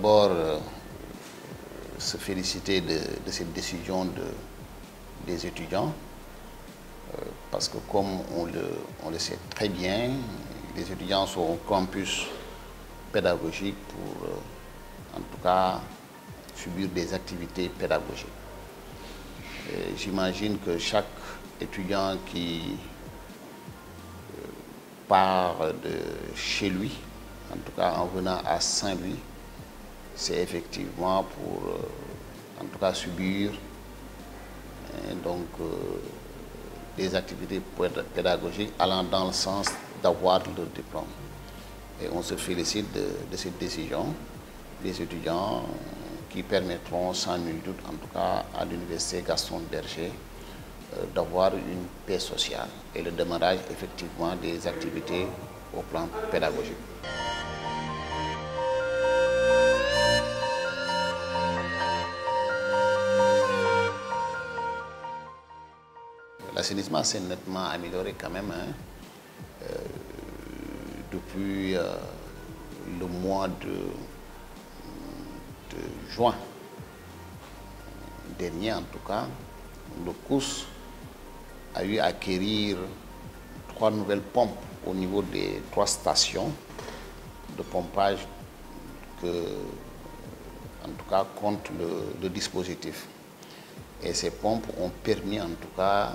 d'abord se féliciter de, cette décision des étudiants, parce que comme on le, sait très bien, les étudiants sont au campus pédagogique pour, en tout cas, subir des activités pédagogiques. J'imagine que chaque étudiant qui part de chez lui, en tout cas en venant à Saint-Louis, c'est effectivement pour, en tout cas, subir hein, donc, des activités pédagogiques allant dans le sens d'avoir le diplôme. Et on se félicite de, cette décision des étudiants qui permettront sans nul doute, en tout cas à l'université Gaston Berger, euh, d'avoir une paix sociale et le démarrage effectivement des activités au plan pédagogique. L'assainissement s'est nettement amélioré quand même hein. euh, depuis euh, le mois de, juin dernier en tout cas. Le COUS a eu à acquérir trois nouvelles pompes au niveau des trois stations de pompage que, en tout cas, compte le, le dispositif. Et ces pompes ont permis, en tout cas,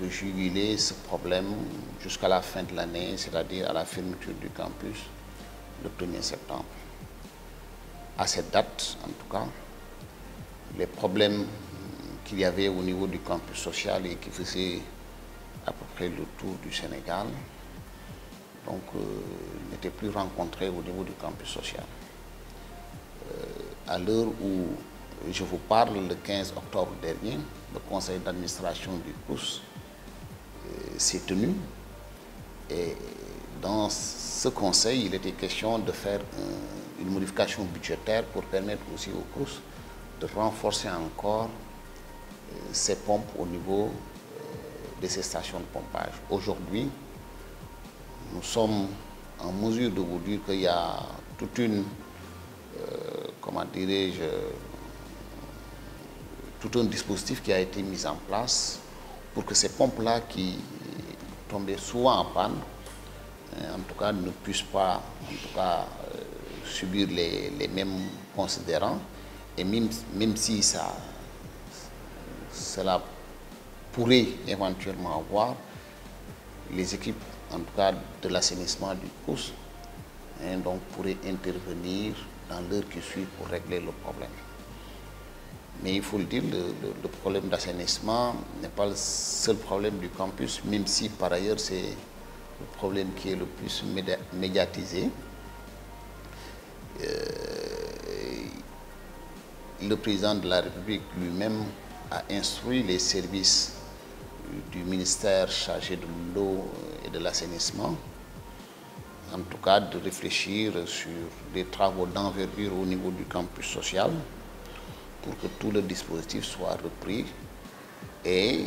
de juguler ce problème jusqu'à la fin de l'année, c'est-à-dire à la fermeture du campus le 1er septembre. À cette date, en tout cas, les problèmes qu'il y avait au niveau du campus social et qui faisaient à peu près le tour du Sénégal, donc euh, n'étaient plus rencontrés au niveau du campus social. Euh, à l'heure où je vous parle, le 15 octobre dernier, le conseil d'administration du COUS s'est tenu. Et dans ce conseil, il était question de faire une modification budgétaire pour permettre aussi aux courses de renforcer encore euh, ces pompes au niveau euh, de ces stations de pompage. Aujourd'hui, nous sommes en mesure de vous dire qu'il y a toute une, euh, comment dirais-je, tout un dispositif qui a été mis en place pour que ces pompes-là qui tombaient souvent en panne, euh, en tout cas ne puissent pas euh, subir les, mêmes considérants. Et même, même si ça, cela pourrait éventuellement avoir, les équipes en tout cas de l'assainissement du COUS hein, donc pourraient intervenir dans l'heure qui suit pour régler le problème. Mais il faut le dire, le, problème d'assainissement n'est pas le seul problème du campus, même si par ailleurs c'est le problème qui est le plus médiatisé. Euh, le président de la République lui-même a instruit les services du ministère chargé de l'eau et de l'assainissement, en tout cas de réfléchir sur des travaux d'envergure au niveau du campus social pour que tout le dispositif soit repris et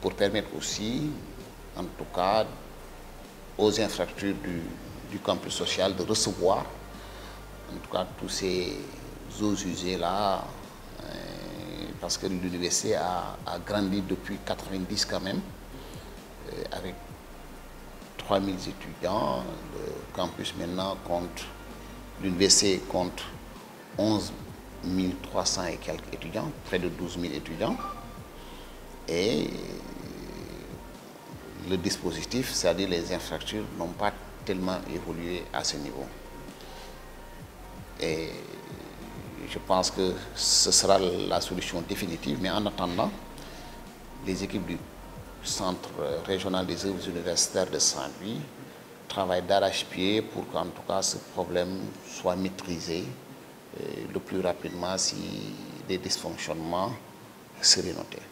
pour permettre aussi, en tout cas, aux infrastructures du, campus social de recevoir, en tout cas, tous ces eaux usées-là, euh, parce que l'université a, grandi depuis 90 quand même, euh, avec 3000 étudiants. Le campus maintenant compte, l'université compte 11 1300 et quelques étudiants, près de 12 000 étudiants. Et le dispositif, c'est-à-dire les infrastructures, n'ont pas tellement évolué à ce niveau. Et je pense que ce sera la solution définitive, mais en attendant, les équipes du Centre régional des œuvres universitaires de Saint-Louis travaillent d'arrache-pied pour qu'en tout cas ce problème soit maîtrisé le plus rapidement si des dysfonctionnements seraient notés.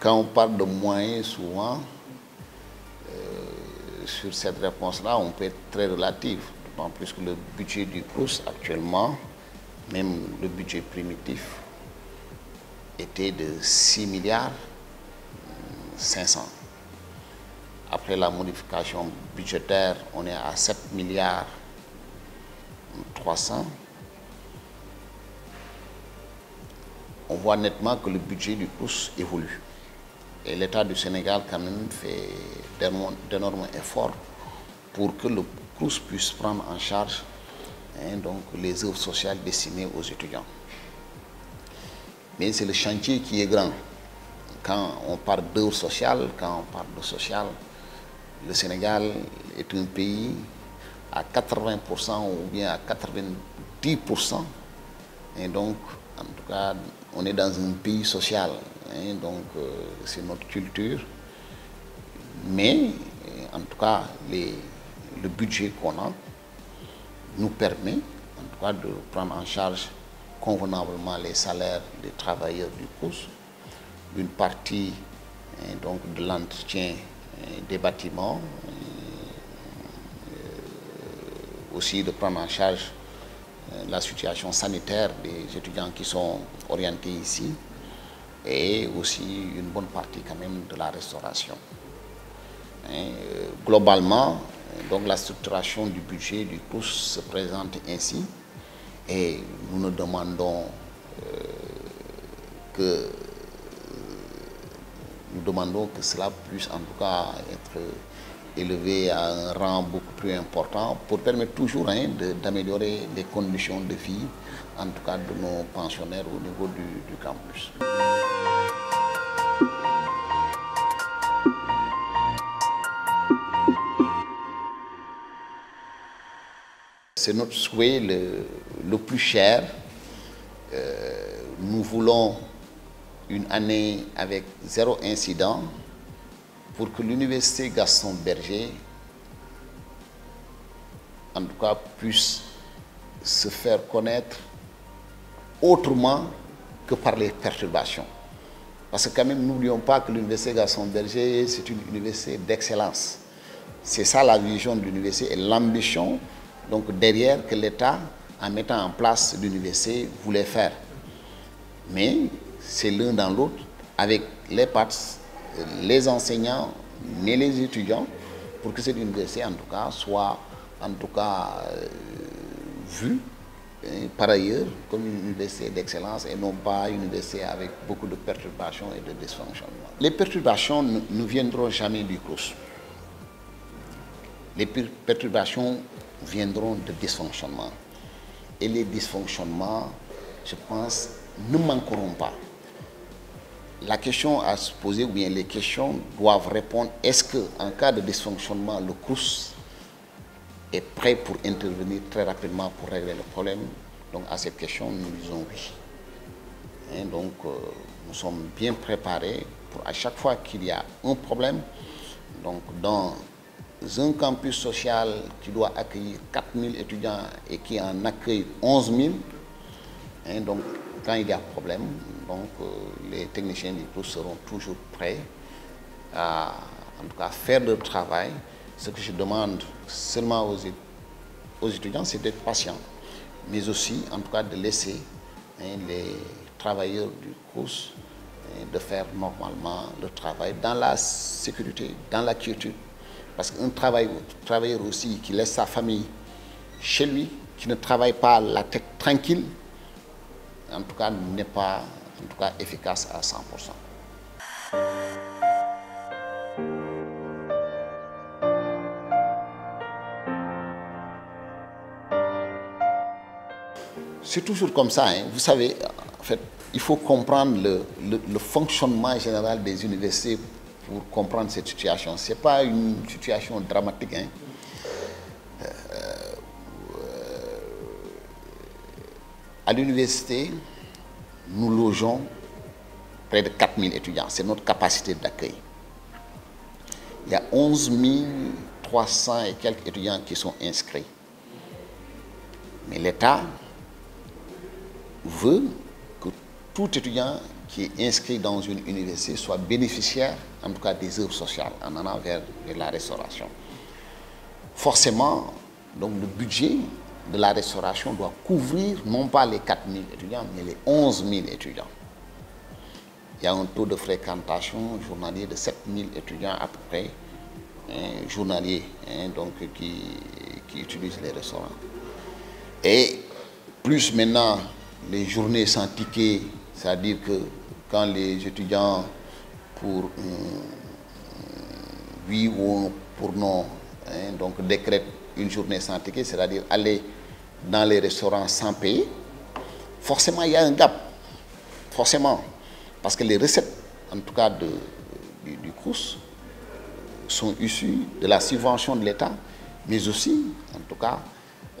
Quand on parle de moyens, souvent, euh, sur cette réponse-là, on peut être très relatif, d'autant plus que le budget du cours actuellement, même le budget primitif, était de 6 milliards 500. Après la modification budgétaire, on est à 7 milliards 300. On voit nettement que le budget du CRUS évolue. Et l'État du Sénégal quand même fait d'énormes efforts pour que le CRUS puisse prendre en charge hein, donc, les œuvres sociales destinées aux étudiants. Mais c'est le chantier qui est grand. Quand on parle d'œuvres sociales, quand on parle de social, le Sénégal est un pays à 80% ou bien à 90%. Et donc, en tout cas, on est dans un pays social. Hein, donc, euh, c'est notre culture. Mais, en tout cas, le budget qu'on a nous permet, en tout cas, de prendre en charge convenablement les salaires des travailleurs du COUS, une partie hein, donc, de l'entretien hein, des bâtiments, euh, aussi de prendre en charge euh, la situation sanitaire des étudiants qui sont orientés ici et aussi une bonne partie quand même de la restauration. Hein, euh, globalement, donc la structuration du budget du COUS se présente ainsi et nous nous demandons que nous demandons que cela puisse en tout cas être élevé à un rang beaucoup plus important pour permettre toujours hein, d'améliorer les conditions de vie, en tout cas de nos pensionnaires au niveau du, campus. C'est notre souhait le, plus cher. Euh, nous voulons une année avec zéro incident pour que l'université Gaston Berger, en tout cas, puisse se faire connaître autrement que par les perturbations. Parce que quand même, n'oublions pas que l'université Gaston Berger, c'est une université d'excellence. C'est ça la vision de l'université et l'ambition donc derrière que l'État, en mettant en place l'université, voulait faire. Mais c'est l'un dans l'autre, avec les parts, les enseignants, mais les étudiants, pour que cette université, en tout cas, soit en tout cas euh, vue euh, par ailleurs comme une université d'excellence et non pas une université avec beaucoup de perturbations et de dysfonctionnements. Les perturbations ne, viendront jamais du CROUS. Les perturbations viendront de dysfonctionnements. Et les dysfonctionnements, je pense, ne manqueront pas la question à se poser, ou bien les questions doivent répondre, est-ce qu'en cas de dysfonctionnement, le CRUS est prêt pour intervenir très rapidement pour régler le problème? Donc à cette question, nous disons oui. Et donc euh, nous sommes bien préparés pour à chaque fois qu'il y a un problème, donc dans un campus social qui doit accueillir 4000 étudiants et qui en accueille 11 000, hein, donc quand il y a problème, donc euh, les techniciens du CRUS seront toujours prêts à faire leur travail. Ce que je demande seulement aux, étudiants, c'est d'être patients, mais aussi en tout cas de laisser hein, les travailleurs du CRUS hein, de faire normalement le travail dans la sécurité, dans la quiétude. Parce qu'un travailleur aussi qui laisse sa famille chez lui, qui ne travaille pas la tête tranquille, en tout cas, n'est pas en tout cas, efficace à 100%. C'est toujours comme ça. Hein. Vous savez, en fait, il faut comprendre le, fonctionnement général des universités pour comprendre cette situation. Ce n'est pas une situation dramatique. Hein. À l'université, nous logeons près de 4000 étudiants. C'est notre capacité d'accueil. Il y a 11 300 et quelques étudiants qui sont inscrits. Mais l'État veut que tout étudiant qui est inscrit dans une université soit bénéficiaire, en tout cas des œuvres sociales, en allant vers la restauration. Forcément, donc le budget de la restauration doit couvrir non pas les 4 000 étudiants, mais les 11 000 étudiants. il y a un taux de fréquentation journalier de 7000 étudiants à peu près, hein, journaliers, hein, donc, qui, utilisent les restaurants. Et plus maintenant les journées sans ticket, c'est-à-dire que quand les étudiants, pour oui ou pour non, hein, donc décrètent une journée sans ticket, c'est-à-dire aller dans les restaurants sans payer, forcément il y a un gap. Forcément. Parce que les recettes, en tout cas de, du, du sont issues de la subvention de l'État, mais aussi, en tout cas,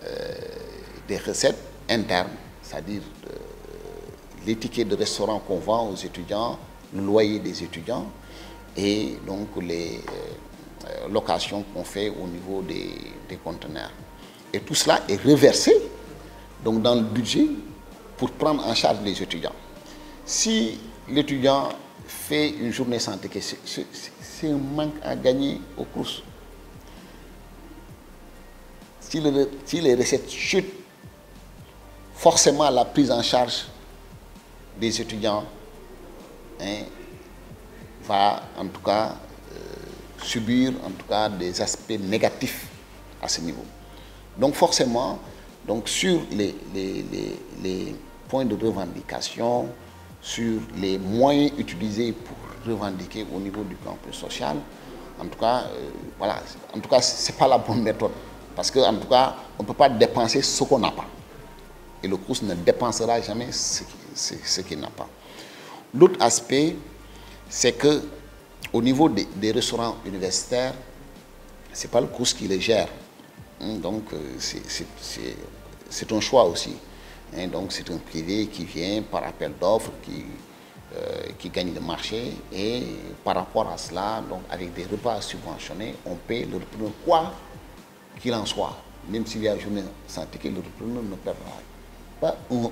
euh, des recettes internes, c'est-à-dire les tickets de restaurant qu'on vend aux étudiants, le loyer des étudiants et donc les euh, locations qu'on fait au niveau des, des, conteneurs. Et tout cela est reversé donc, dans le budget pour prendre en charge les étudiants. Si l'étudiant fait une journée ticket, c'est un manque à gagner au cours. Si, le, si les recettes chutent, forcément la prise en charge des étudiants hein, va en tout cas euh, subir en tout cas des aspects négatifs à ce niveau. Donc forcément, donc sur les, points de revendication, sur les moyens utilisés pour revendiquer au niveau du campus social, en tout cas, euh, voilà, en tout cas, c'est pas la bonne méthode. Parce qu'en tout cas, on ne peut pas dépenser ce qu'on n'a pas. Et le CRUS ne dépensera jamais ce qu'il n'a pas. L'autre aspect, c'est que au niveau des, des restaurants universitaires, ce n'est pas le CRUS qui les gère. Donc, c'est un choix aussi. Donc, c'est un privé qui vient par appel d'offres, qui, euh, qui gagne le marché. Et par rapport à cela, donc, avec des repas subventionnés, on paye le repreneur quoi qu'il en soit. Même s'il y a journée sans ticket, le repreneur ne perdra pas un,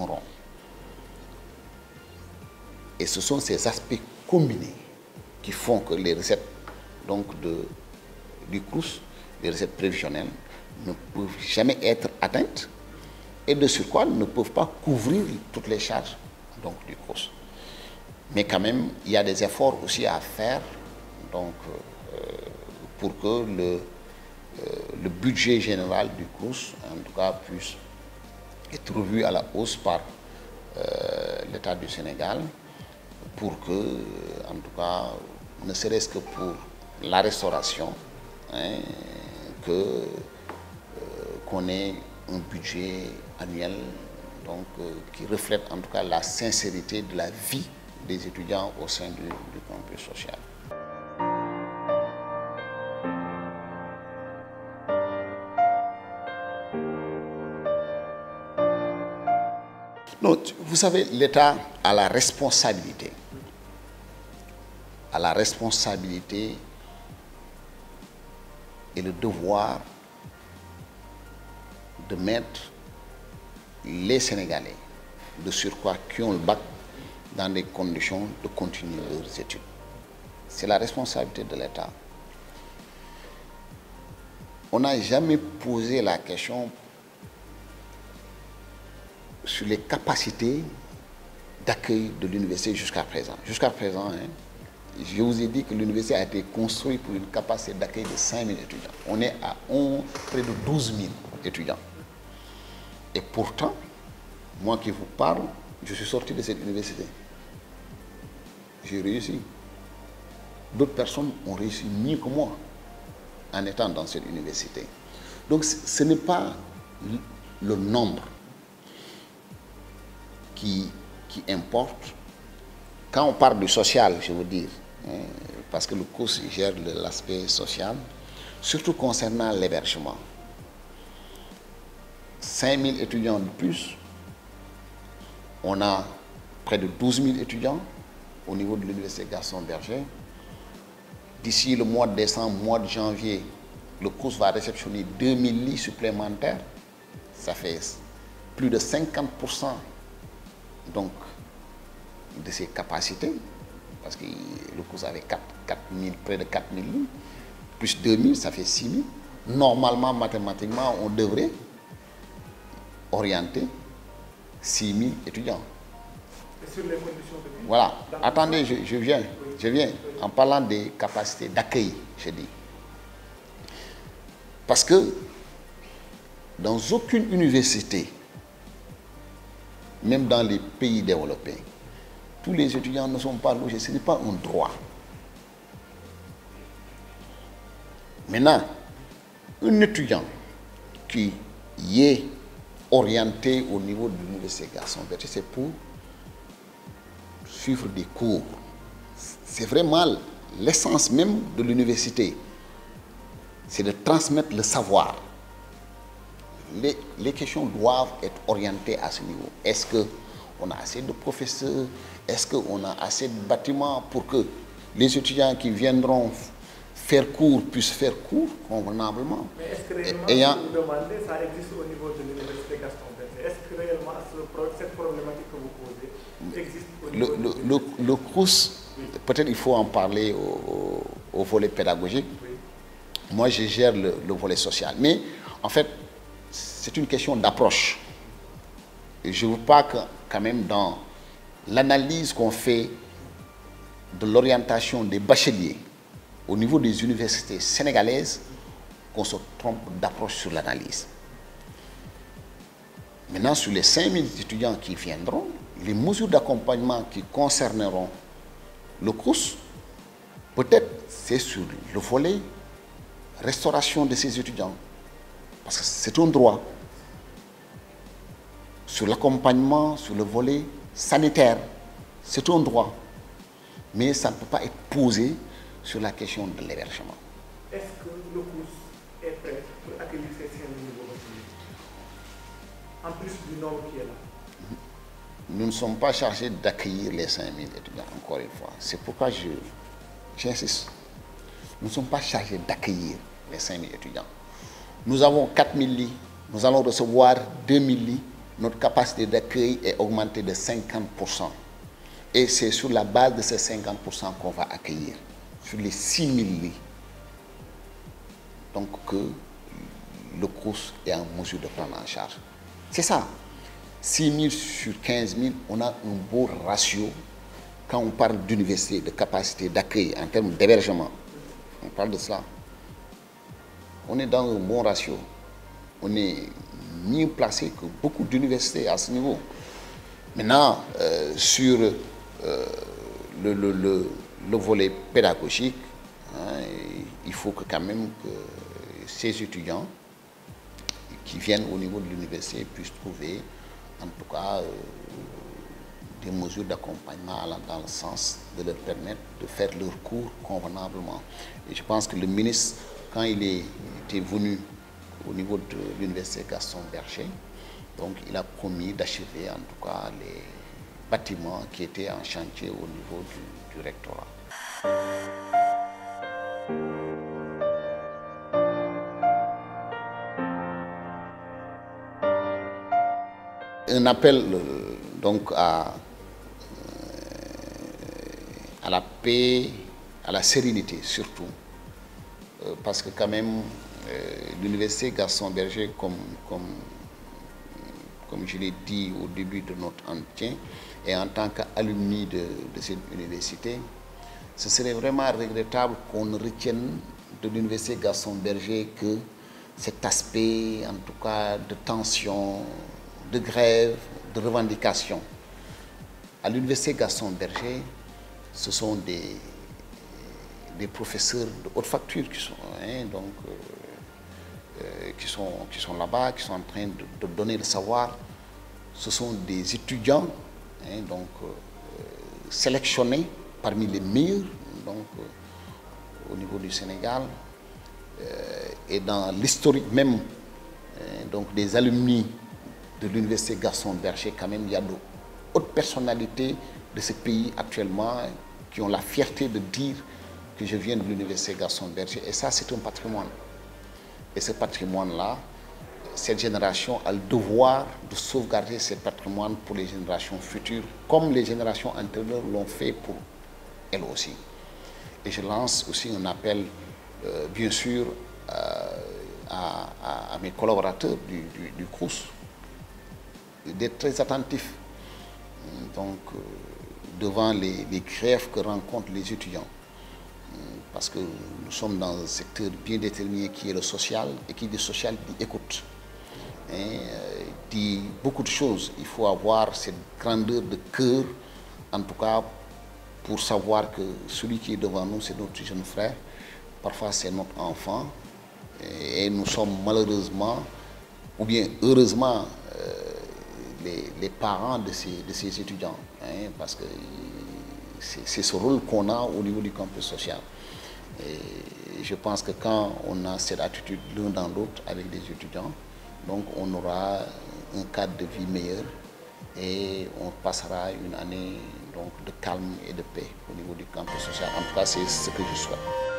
un rond. Et ce sont ces aspects combinés qui font que les recettes donc du CRUS, les recettes prévisionnelles, ne peuvent jamais être atteintes et de surcroît ne peuvent pas couvrir toutes les charges donc, du CRUS. Mais quand même, il y a des efforts aussi à faire donc, euh, pour que le, euh, le budget général du CRUS, en tout cas, puisse être revu à la hausse par euh, l'État du Sénégal pour que, en tout cas, ne serait-ce que pour la restauration, hein, que euh, qu'on ait un budget annuel donc, euh, qui reflète en tout cas la sincérité de la vie des étudiants au sein du, campus social. Vous savez, l'État a la responsabilité, a la responsabilité et le devoir de mettre les Sénégalais de surcroît qui ont le bac dans des conditions de continuer leurs études. C'est la responsabilité de l'État. On n'a jamais posé la question sur les capacités d'accueil de l'université jusqu'à présent. Jusqu'à présent, hein, je vous ai dit que l'université a été construite pour une capacité d'accueil de 5 000 étudiants. On est à 11, près de 12 000 étudiants. Et pourtant, moi qui vous parle, je suis sorti de cette université. J'ai réussi. D'autres personnes ont réussi mieux que moi en étant dans cette université. Donc ce n'est pas le nombre qui, qui importe. Quand on parle du social, je veux dire, parce que le cours gère l'aspect social, surtout concernant l'hébergement. 5000 étudiants de plus, on a près de 12 000 étudiants au niveau de l'université Gaston Berger. D'ici le mois de décembre, mois de janvier, le cours va réceptionner 2000 lits supplémentaires. Ça fait plus de 50% donc, de ses capacités, parce que le cours avait 4, 4 000, près de 4 000 lits, plus 2000, ça fait 6 000. Normalement, mathématiquement, on devrait orienter 6 000 étudiants. sur les conditions de vie? Voilà. Attendez, je, je viens. Je viens. En parlant des capacités d'accueil, je dis. Parce que dans aucune université, même dans les pays développés, tous les étudiants ne sont pas logés. Ce n'est pas un droit. Maintenant, un étudiant qui est orienté au niveau de l'université Garçon c'est pour suivre des cours. C'est vraiment l'essence même de l'université. C'est de transmettre le savoir. Les, les questions doivent être orientées à ce niveau. Est-ce qu'on a assez de professeurs? Est-ce qu'on a assez de bâtiments pour que les étudiants qui viendront faire cours puissent faire cours convenablement? Mais est-ce que réellement, Ayant- vous demandez, ça existe au niveau de l'université Gaston Est-ce que réellement ce cette problématique que vous posez existe au niveau le, de le, le CRUS, peut-être il faut en parler au, au- au volet pédagogique. Oui. Moi, je gère le, le volet social. Mais en fait, c'est une question d'approche. Je ne veux pas que, quand même, dans l'analyse qu'on fait de l'orientation des bacheliers au niveau des universités sénégalaises, qu'on se trompe d'approche sur l'analyse. Maintenant, sur les 5000 étudiants qui viendront, les mesures d'accompagnement qui concerneront le cours, peut-être c'est sur le volet restauration de ces étudiants. Parce que c'est un droit. Sur l'accompagnement, sur le volet sanitaire, c'est un droit. Mais ça ne peut pas être posé sur la question de l'hébergement. Est-ce que le COUS est prêt pour accueillir ces 5 bacheliers En plus du nombre qui est là. Nous ne sommes pas chargés d'accueillir les 5000 étudiants, encore une fois. C'est pourquoi j'insiste. Nous ne sommes pas chargés d'accueillir les 5000 étudiants. Nous avons 4000 lits, nous allons recevoir 2000 lits. Notre capacité d'accueil est augmentée de 50%. Et c'est sur la base de ces 50% qu'on va accueillir, sur les 6000 lits. Donc que le cours est en mesure de prendre en charge. C'est ça. 6 000 sur 15 000, on a un beau ratio quand on parle d'université, de capacité d'accueil en termes d'hébergement. On parle de cela. On est dans un bon ratio. On est mieux placé que beaucoup d'universités à ce niveau. Maintenant, euh, sur euh, le, le- le- le volet pédagogique, hein, il faut que quand même que ces étudiants qui viennent au niveau de l'université puissent trouver, en tout cas, euh, des mesures d'accompagnement dans le sens de leur permettre de faire leur cours convenablement. Et je pense que le ministre, quand il était venu au niveau de l'université Gaston Berger, donc il a promis d'achever en tout cas les bâtiments qui étaient en chantier au niveau du, du rectorat. un appel euh, donc à, euh, à la paix, à la sérénité surtout, Euh, parce que quand même l'université Gaston Berger, comme, comme, comme je l'ai dit au début de notre entretien, et en tant qu'alumni de, cette université, ce serait vraiment regrettable qu'on ne retienne de l'université Gaston Berger que cet aspect, en tout cas, de tension, de grève, de revendication. À l'université Gaston Berger, ce sont des, des professeurs de haute facture qui sont, hein, donc, euh, euh, qui sont, qui sont là-bas, qui sont en train de, donner le savoir. Ce sont des étudiants hein, donc, euh, sélectionnés parmi les meilleurs donc, euh, au niveau du Sénégal. Euh, et dans l'historique même euh, donc, des alumni de l'université Gaston Berger, quand même, il y a de hautes personnalités de ce pays actuellement hein, qui ont la fierté de dire que je viens de l'université Gaston Berger. Et ça, c'est un patrimoine. Et ce patrimoine-là, cette génération a le devoir de sauvegarder ce patrimoine pour les générations futures, comme les générations antérieures l'ont fait pour elles aussi. Et je lance aussi un appel, euh, bien sûr, euh, à, mes collaborateurs du, du, CROUS d'être très attentifs. donc, devant les, les grèves que rencontrent les étudiants. Parce que nous sommes dans un secteur bien déterminé qui est le social, et qui dit social dit écoute. Hein, dit beaucoup de choses. Il faut avoir cette grandeur de cœur, en tout cas pour savoir que celui qui est devant nous, c'est notre jeune frère. Parfois, c'est notre enfant. Et nous sommes malheureusement, ou bien heureusement, les, les, parents de ces, de ces étudiants. Hein, parce que c'est ce rôle qu'on a au niveau du campus social. Et je pense que quand on a cette attitude l'un dans l'autre avec les étudiants, donc on aura un cadre de vie meilleur et on passera une année de calme et de paix au niveau du campus social. En tout cas, c'est ce que je souhaite.